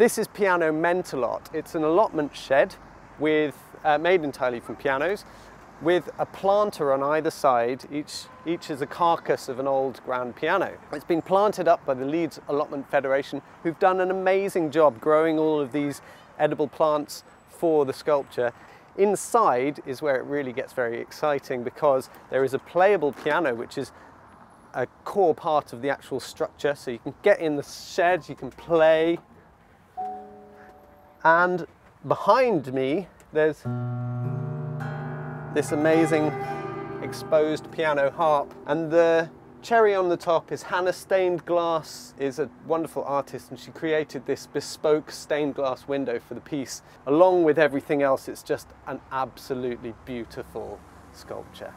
This is Piano Meant-A-Lot. It's an allotment shed with, uh, made entirely from pianos with a planter on either side. Each, each is a carcass of an old grand piano. It's been planted up by the Leeds Allotment Federation who've done an amazing job growing all of these edible plants for the sculpture. Inside is where it really gets very exciting because there is a playable piano which is a core part of the actual structure. So you can get in the shed, you can play. And behind me, there's this amazing exposed piano harp. And the cherry on the top is Hannah Stained Glass is a wonderful artist and she created this bespoke stained glass window for the piece. Along with everything else, it's just an absolutely beautiful sculpture.